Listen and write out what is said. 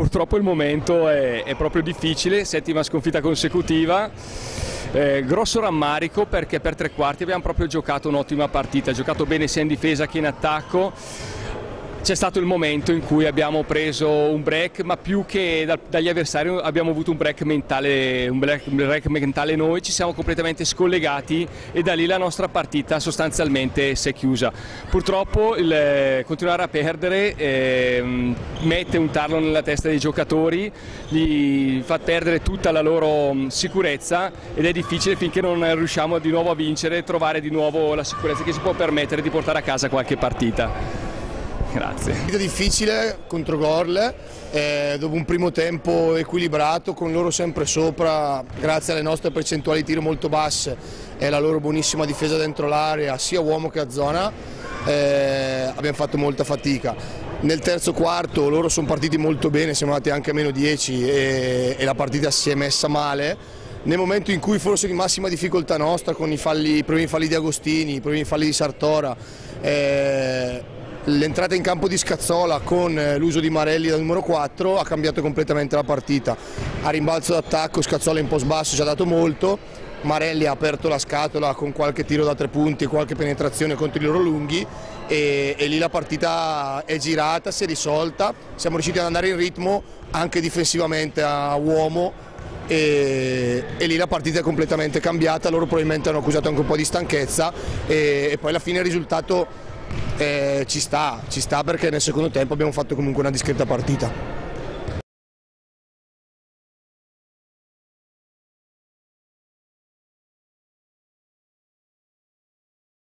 purtroppo il momento è, è proprio difficile, settima sconfitta consecutiva. Eh, grosso rammarico perché per tre quarti abbiamo proprio giocato un'ottima partita, giocato bene sia in difesa che in attacco c'è stato il momento in cui abbiamo preso un break, ma più che da, dagli avversari abbiamo avuto un break, mentale, un break, un break mentale noi, ci siamo completamente scollegati e da lì la nostra partita sostanzialmente si è chiusa. Purtroppo il eh, continuare a perdere eh, mette un tarlo nella testa dei giocatori, gli fa perdere tutta la loro mm, sicurezza ed è difficile finché non riusciamo di nuovo a vincere, trovare di nuovo la sicurezza che si può permettere di portare a casa qualche partita. Grazie. Vita difficile contro Gorle, eh, dopo un primo tempo equilibrato, con loro sempre sopra, grazie alle nostre percentuali di tiro molto basse e la loro buonissima difesa dentro l'area, sia uomo che a zona, eh, abbiamo fatto molta fatica. Nel terzo quarto loro sono partiti molto bene, siamo andati anche a meno 10 e, e la partita si è messa male nel momento in cui forse di massima difficoltà nostra con i, falli, i primi falli di Agostini, i primi falli di Sartora, eh, l'entrata in campo di Scazzola con eh, l'uso di Marelli da numero 4 ha cambiato completamente la partita. A rimbalzo d'attacco Scazzola in post basso ci ha dato molto, Marelli ha aperto la scatola con qualche tiro da tre punti qualche penetrazione contro i loro lunghi e, e, lì la partita è girata, si è risolta, siamo riusciti ad andare in ritmo anche difensivamente a uomo e, e, lì la partita è completamente cambiata, loro probabilmente hanno accusato anche un po' di stanchezza e, e poi alla fine il risultato eh, ci sta, ci sta perché nel secondo tempo abbiamo fatto comunque una discreta partita.